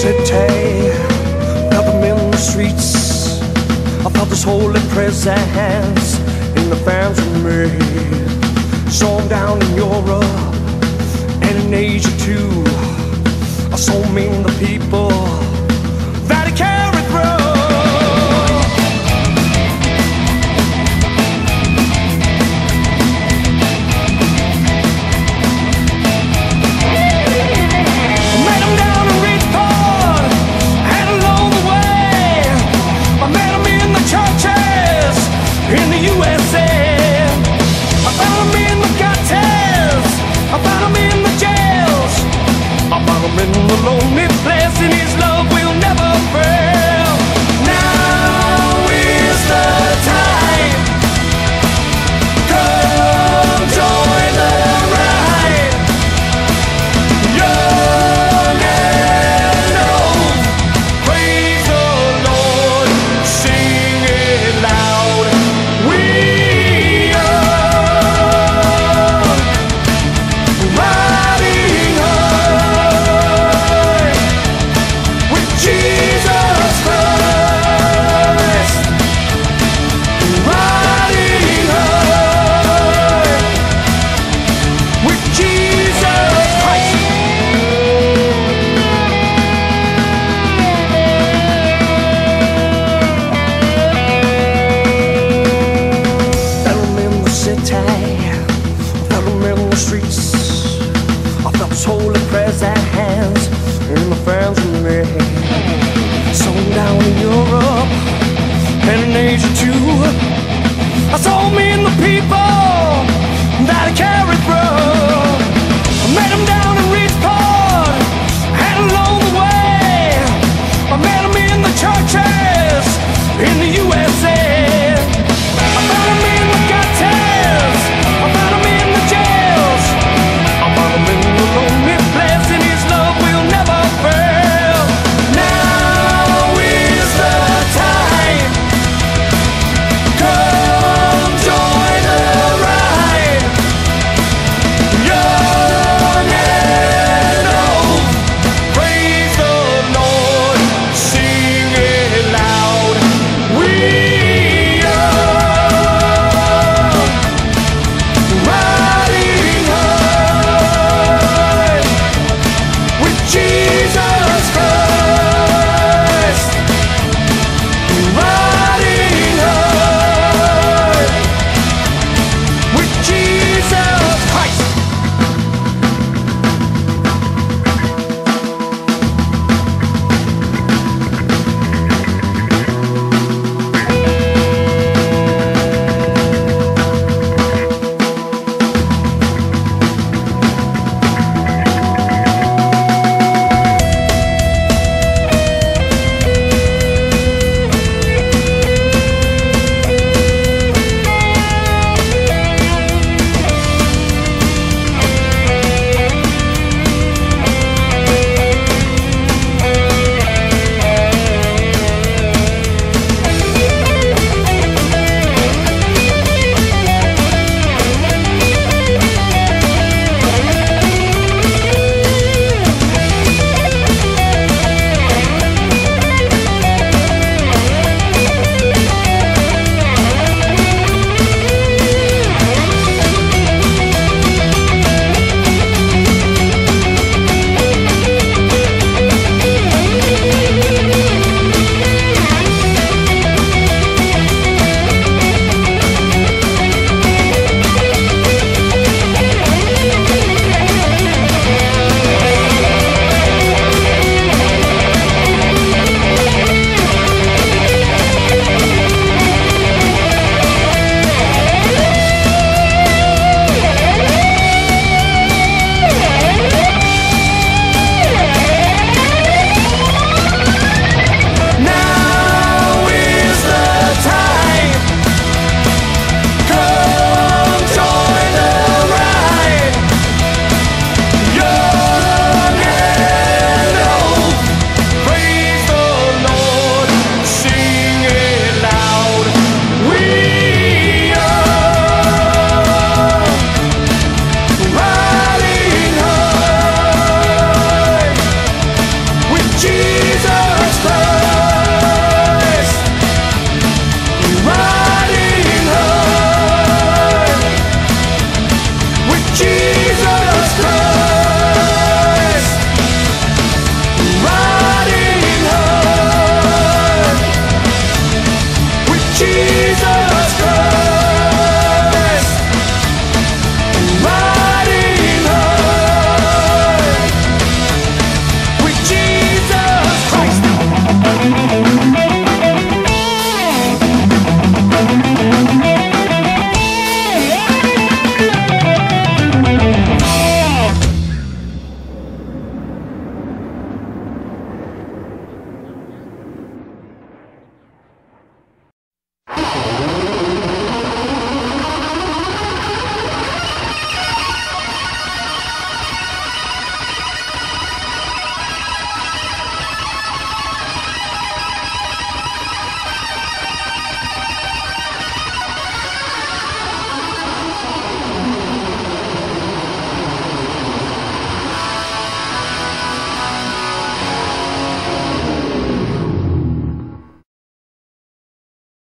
City, them in the streets. I felt this holy presence in the fans of me. Saw 'em down in Europe and in Asia too. I saw 'em in the people down in Europe and in Asia too. I saw me and the people that I carried through. I met them down.